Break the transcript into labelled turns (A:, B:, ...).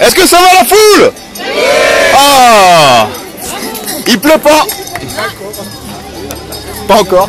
A: Est-ce que ça va la foule? Ah! Il pleut pas? Pas encore.